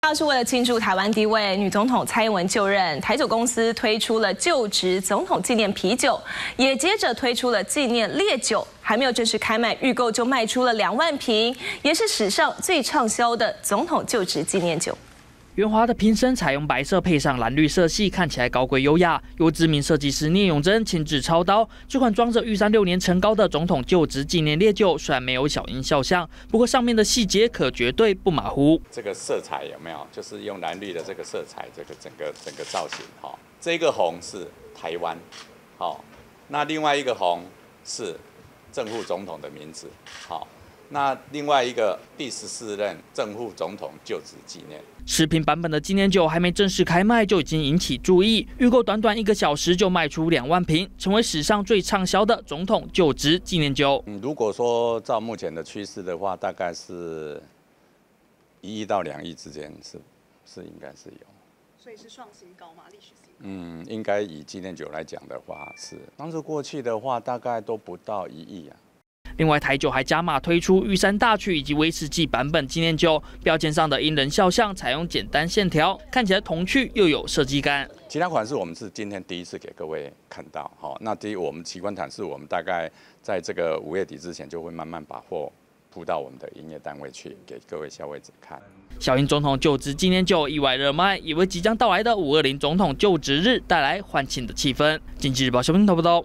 他是为了庆祝台湾第一位女总统蔡英文就任，台酒公司推出了就职总统纪念啤酒，也接着推出了纪念烈酒，还没有正式开卖，预购就卖出了两万瓶，也是史上最畅销的总统就职纪念酒。圆滑的瓶身采用白色配上蓝绿色系，看起来高贵优雅。由知名设计师聂永贞亲自操刀，这款装着玉山六年陈高的总统就职纪念烈酒，虽然没有小鹰肖像，不过上面的细节可绝对不马虎。这个色彩有没有？就是用蓝绿的这个色彩，这个整个整个造型哈。这个红是台湾，好，那另外一个红是正副总统的名字，好。那另外一个第十四任正副总统就职纪念视频版本的纪念酒还没正式开卖就已经引起注意，预购短短一个小时就卖出两万瓶，成为史上最畅销的总统就职纪念酒。嗯，如果说照目前的趋势的话，大概是一亿到两亿之间，是是应该是有。所以是创新高吗？历史新高？嗯，应该以纪念酒来讲的话是，当时过去的话大概都不到一亿啊。另外，台酒还加码推出玉山大曲以及威士忌版本纪念酒，标签上的英人肖像采用简单线条，看起来童趣又有设计感。其他款式我们是今天第一次给各位看到，好，那第一我们奇观毯是我们大概在这个五月底之前就会慢慢把货铺到我们的营业单位去给各位消费者看。小英总统就职纪念酒意外热卖，也为即将到来的五二零总统就职日带来欢庆的气氛。经济日报小平头报道。